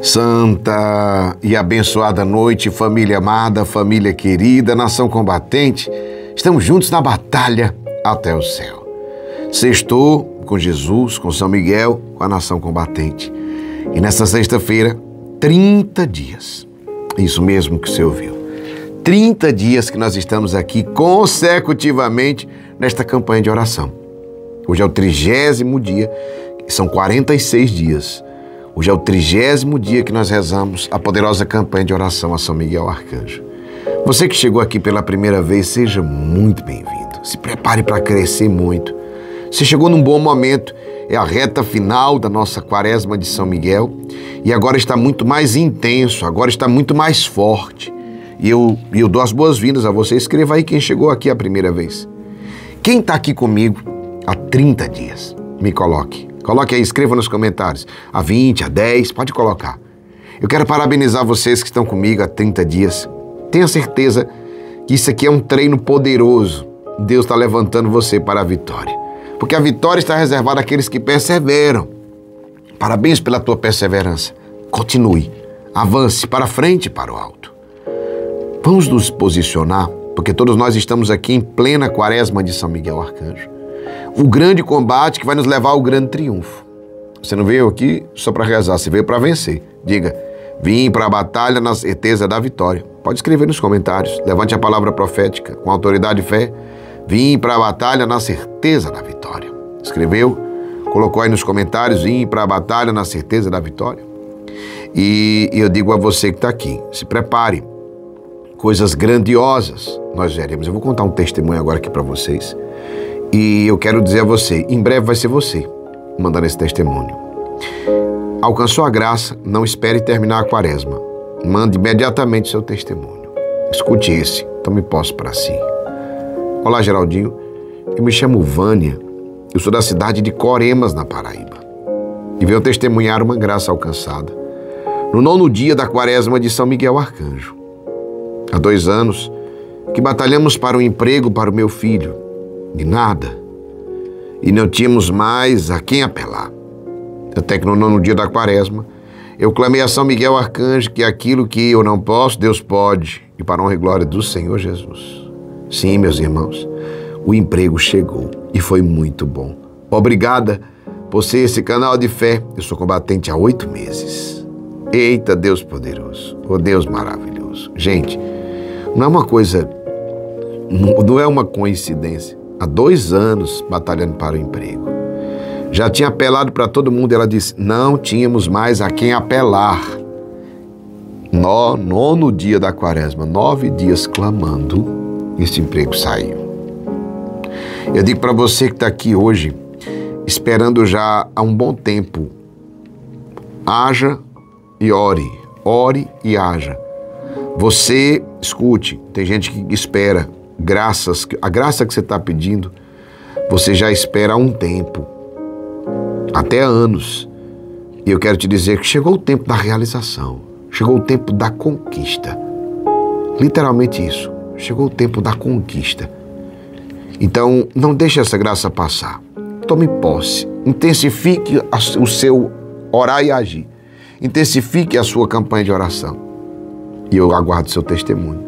Santa e abençoada noite, família amada, família querida, nação combatente. Estamos juntos na batalha até o céu. Sextou com Jesus, com São Miguel, com a nação combatente. E nesta sexta-feira, 30 dias. Isso mesmo que você ouviu. 30 dias que nós estamos aqui consecutivamente nesta campanha de oração. Hoje é o trigésimo dia, são 46 dias Hoje é o trigésimo dia que nós rezamos a poderosa campanha de oração a São Miguel Arcanjo. Você que chegou aqui pela primeira vez, seja muito bem-vindo. Se prepare para crescer muito. Você chegou num bom momento, é a reta final da nossa quaresma de São Miguel e agora está muito mais intenso, agora está muito mais forte. E eu, eu dou as boas-vindas a você. Escreva aí quem chegou aqui a primeira vez. Quem está aqui comigo há 30 dias? Me coloque. Coloque aí, escreva nos comentários. A 20, a 10, pode colocar. Eu quero parabenizar vocês que estão comigo há 30 dias. Tenha certeza que isso aqui é um treino poderoso. Deus está levantando você para a vitória. Porque a vitória está reservada àqueles que perseveram. Parabéns pela tua perseverança. Continue. Avance para frente e para o alto. Vamos nos posicionar, porque todos nós estamos aqui em plena quaresma de São Miguel Arcanjo o grande combate que vai nos levar ao grande triunfo. Você não veio aqui só para rezar, você veio para vencer. Diga, vim para a batalha na certeza da vitória. Pode escrever nos comentários. Levante a palavra profética com autoridade e fé. Vim para a batalha na certeza da vitória. Escreveu? Colocou aí nos comentários, vim para a batalha na certeza da vitória. E eu digo a você que está aqui, se prepare. Coisas grandiosas nós veremos. Eu vou contar um testemunho agora aqui para vocês. E eu quero dizer a você, em breve vai ser você mandando esse testemunho. Alcançou a graça, não espere terminar a quaresma. Mande imediatamente seu testemunho. Escute esse, tome posse para si. Olá, Geraldinho. Eu me chamo Vânia. Eu sou da cidade de Coremas, na Paraíba. E venho testemunhar uma graça alcançada. No nono dia da quaresma de São Miguel Arcanjo. Há dois anos que batalhamos para um emprego para o meu filho de nada. E não tínhamos mais a quem apelar. Até que no nono dia da quaresma, eu clamei a São Miguel Arcanjo que aquilo que eu não posso, Deus pode, e para a honra e glória do Senhor Jesus. Sim, meus irmãos, o emprego chegou e foi muito bom. Obrigada por ser esse canal de fé. Eu sou combatente há oito meses. Eita Deus poderoso, oh Deus maravilhoso. Gente, não é uma coisa, não é uma coincidência há dois anos batalhando para o emprego. Já tinha apelado para todo mundo, ela disse: não tínhamos mais a quem apelar. No nono dia da quaresma, nove dias clamando, esse emprego saiu. Eu digo para você que está aqui hoje, esperando já há um bom tempo, haja e ore, ore e haja. Você, escute, tem gente que espera, graças, a graça que você está pedindo, você já espera há um tempo, até anos. E eu quero te dizer que chegou o tempo da realização, chegou o tempo da conquista. Literalmente isso, chegou o tempo da conquista. Então, não deixe essa graça passar. Tome posse, intensifique o seu orar e agir. Intensifique a sua campanha de oração. E eu aguardo seu testemunho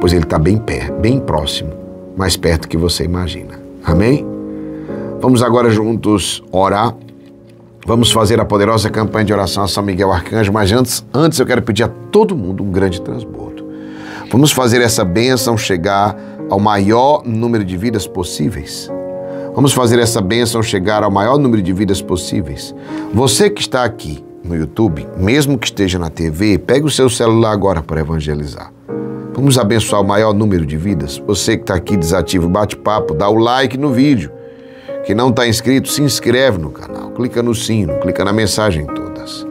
pois ele está bem perto, bem próximo, mais perto que você imagina. Amém? Vamos agora juntos orar. Vamos fazer a poderosa campanha de oração a São Miguel Arcanjo, mas antes, antes eu quero pedir a todo mundo um grande transbordo. Vamos fazer essa bênção chegar ao maior número de vidas possíveis. Vamos fazer essa bênção chegar ao maior número de vidas possíveis. Você que está aqui no YouTube, mesmo que esteja na TV, pegue o seu celular agora para evangelizar. Vamos abençoar o maior número de vidas. Você que está aqui desativo o bate-papo, dá o like no vídeo. Que não está inscrito, se inscreve no canal. Clica no sino, clica na mensagem todas.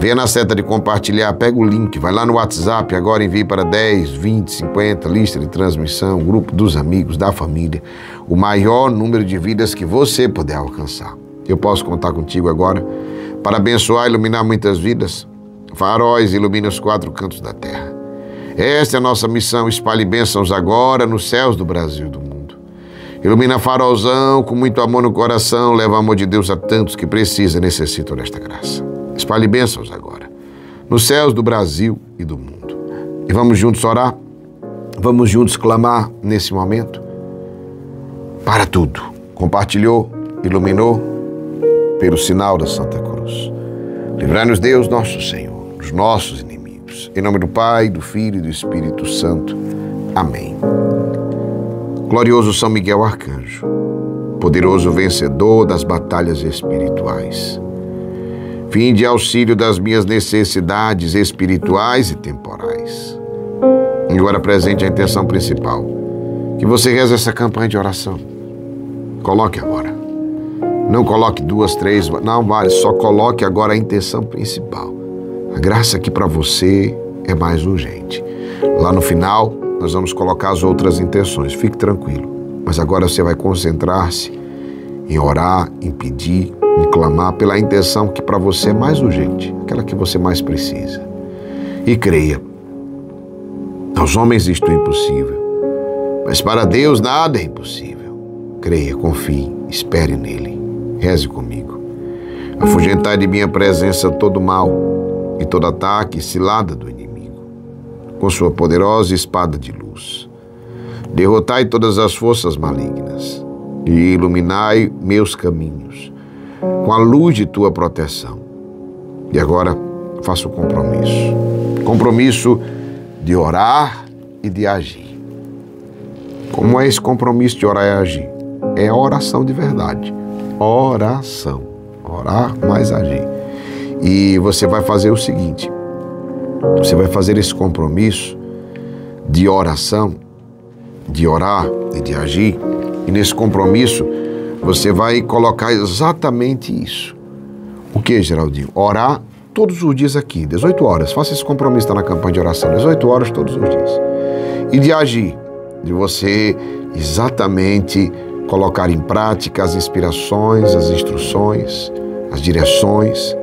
Venha na seta de compartilhar, pega o link, vai lá no WhatsApp, agora envie para 10, 20, 50, lista de transmissão, grupo dos amigos, da família. O maior número de vidas que você puder alcançar. Eu posso contar contigo agora para abençoar e iluminar muitas vidas. Faróis ilumina os quatro cantos da terra. Esta é a nossa missão. Espalhe bênçãos agora nos céus do Brasil e do mundo. Ilumina farolzão com muito amor no coração. Leva o amor de Deus a tantos que precisam e necessitam desta graça. Espalhe bênçãos agora. nos céus do Brasil e do mundo. E vamos juntos orar, vamos juntos clamar nesse momento. Para tudo. Compartilhou, iluminou pelo sinal da Santa Cruz. Livrai-nos, Deus, nosso Senhor, dos nossos inimigos. Em nome do Pai, do Filho e do Espírito Santo. Amém. Glorioso São Miguel Arcanjo, poderoso vencedor das batalhas espirituais. Fim de auxílio das minhas necessidades espirituais e temporais. Agora presente a intenção principal. Que você reze essa campanha de oração. Coloque agora. Não coloque duas, três, não vale, só coloque agora a intenção principal. A graça aqui para você é mais urgente. Lá no final, nós vamos colocar as outras intenções. Fique tranquilo. Mas agora você vai concentrar-se em orar, em pedir, em clamar pela intenção que para você é mais urgente, aquela que você mais precisa. E creia. Aos homens isto é impossível, mas para Deus nada é impossível. Creia, confie, espere nele. Reze comigo. Afugentai de minha presença todo mal e todo ataque e cilada do inimigo, com sua poderosa espada de luz. Derrotai todas as forças malignas e iluminai meus caminhos com a luz de tua proteção. E agora faço o compromisso. Compromisso de orar e de agir. Como é esse compromisso de orar e agir? É a oração de verdade. Oração. Orar mais agir. E você vai fazer o seguinte: você vai fazer esse compromisso de oração, de orar e de agir, e nesse compromisso você vai colocar exatamente isso. O que, Geraldinho? Orar todos os dias aqui, 18 horas. Faça esse compromisso, está na campanha de oração, 18 horas todos os dias. E de agir, de você exatamente colocar em prática as inspirações, as instruções, as direções.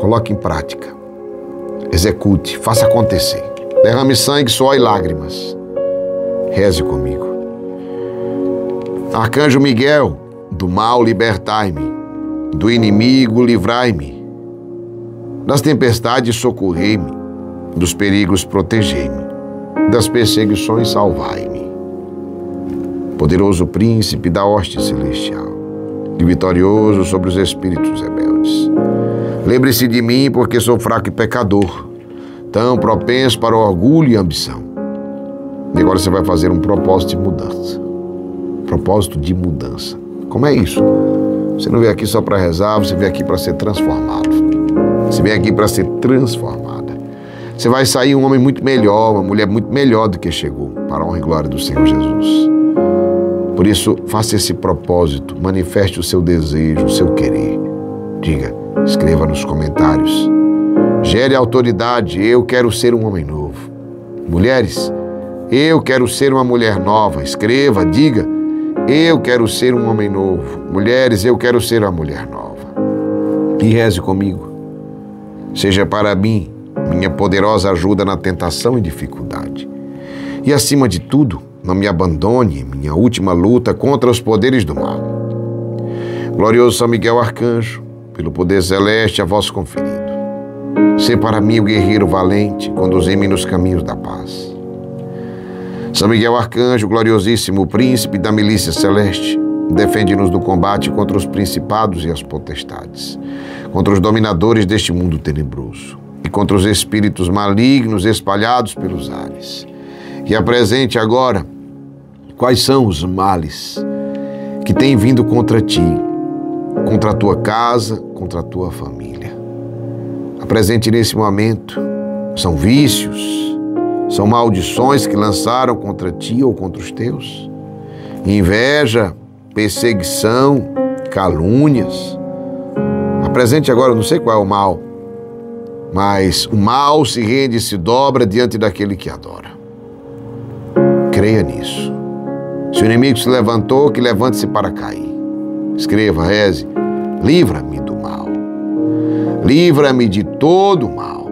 Coloque em prática. Execute, faça acontecer. Derrame sangue, suor e lágrimas. Reze comigo. Arcanjo Miguel, do mal libertai-me, do inimigo livrai-me, das tempestades socorrei-me, dos perigos protegei-me, das perseguições salvai-me. Poderoso príncipe da hoste celestial, e vitorioso sobre os espíritos rebeldes. Lembre-se de mim, porque sou fraco e pecador, tão propenso para o orgulho e ambição. E agora você vai fazer um propósito de mudança. Propósito de mudança. Como é isso? Você não veio aqui só para rezar, você veio aqui para ser transformado. Você veio aqui para ser transformada. Você vai sair um homem muito melhor, uma mulher muito melhor do que chegou, para a honra e glória do Senhor Jesus. Por isso, faça esse propósito, manifeste o seu desejo, o seu querer. Diga, escreva nos comentários. Gere autoridade, eu quero ser um homem novo. Mulheres, eu quero ser uma mulher nova. Escreva, diga, eu quero ser um homem novo. Mulheres, eu quero ser uma mulher nova. E reze comigo. Seja para mim minha poderosa ajuda na tentação e dificuldade. E acima de tudo, não me abandone em minha última luta contra os poderes do mal. Glorioso São Miguel Arcanjo, pelo poder celeste a vós conferido. Sê para mim o guerreiro valente, conduzi-me nos caminhos da paz. São Miguel Arcanjo, gloriosíssimo príncipe da milícia celeste, defende-nos do combate contra os principados e as potestades, contra os dominadores deste mundo tenebroso e contra os espíritos malignos espalhados pelos ares. E apresente agora quais são os males que têm vindo contra ti, contra a tua casa, contra a tua família. Apresente nesse momento são vícios, são maldições que lançaram contra ti ou contra os teus? Inveja, perseguição, calúnias. Apresente agora, não sei qual é o mal, mas o mal se rende e se dobra diante daquele que adora. Creia nisso. Se o inimigo se levantou, que levante-se para cair. Escreva, reze, livra-me do mal. Livra-me de todo o mal.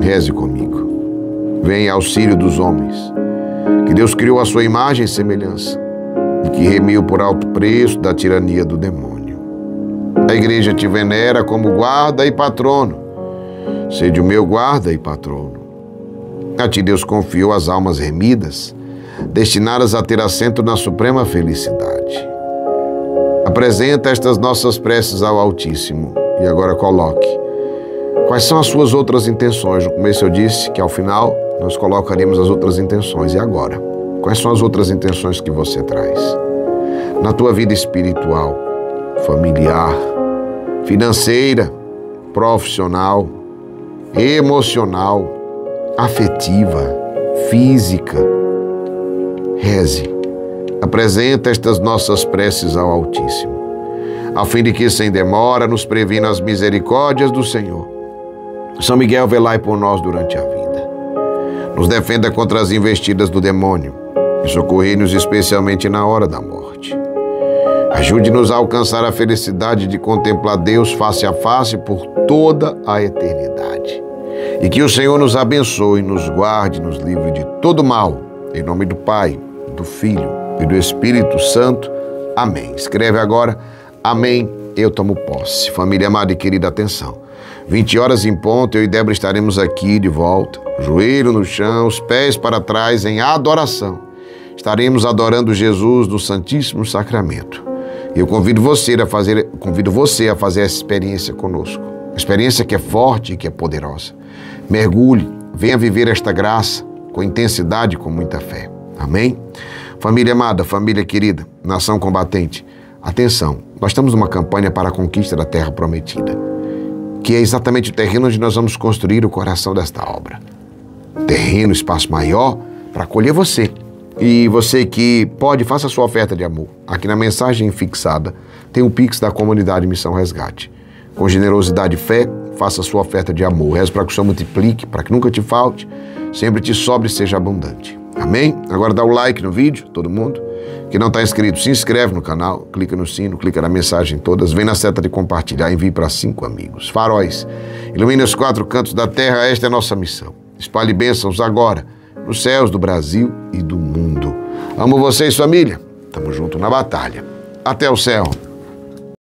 Reze comigo em auxílio dos homens, que Deus criou a sua imagem e semelhança e que remiu por alto preço da tirania do demônio. A igreja te venera como guarda e patrono Sede o meu guarda e patrono. A ti Deus confiou as almas remidas, destinadas a ter assento na suprema felicidade. Apresenta estas nossas preces ao Altíssimo e agora coloque. Quais são as suas outras intenções? No começo eu disse que ao final nós colocaremos as outras intenções. E agora? Quais são as outras intenções que você traz? Na tua vida espiritual, familiar, financeira, profissional, emocional, afetiva, física. Reze. Apresenta estas nossas preces ao Altíssimo, a fim de que, sem demora, nos previna as misericórdias do Senhor. São Miguel, velai por nós durante a vida. Nos defenda contra as investidas do demônio e socorrei-nos especialmente na hora da morte. Ajude-nos a alcançar a felicidade de contemplar Deus face a face por toda a eternidade. E que o Senhor nos abençoe, nos guarde, nos livre de todo mal. Em nome do Pai, do Filho e do Espírito Santo. Amém. Escreve agora. Amém. Eu tomo posse. Família amada e querida, atenção. 20 horas em ponto, eu e Débora estaremos aqui de volta, joelho no chão, os pés para trás em adoração. Estaremos adorando Jesus no Santíssimo Sacramento. E eu convido você a fazer, convido você a fazer essa experiência conosco. Experiência que é forte e que é poderosa. Mergulhe, venha viver esta graça com intensidade e com muita fé. Amém? Família amada, família querida, nação combatente, atenção, nós estamos numa campanha para a conquista da terra prometida, que é exatamente o terreno onde nós vamos construir o coração desta obra. Terreno, espaço maior para acolher você. E você que pode, faça a sua oferta de amor. Aqui na mensagem fixada tem o Pix da comunidade Missão Resgate. Com generosidade e fé, faça a sua oferta de amor. Reze para que o Senhor multiplique, para que nunca te falte, sempre te sobre e seja abundante. Amém? Agora dá o like no vídeo, todo mundo. Que não está inscrito, se inscreve no canal, clica no sino, clica na mensagem todas, vem na seta de compartilhar, envie para cinco amigos. Faróis, ilumine os quatro cantos da terra, esta é a nossa missão. Espalhe bênçãos agora, nos céus do Brasil e do mundo. Amo vocês, família. Tamo junto na batalha. Até o céu.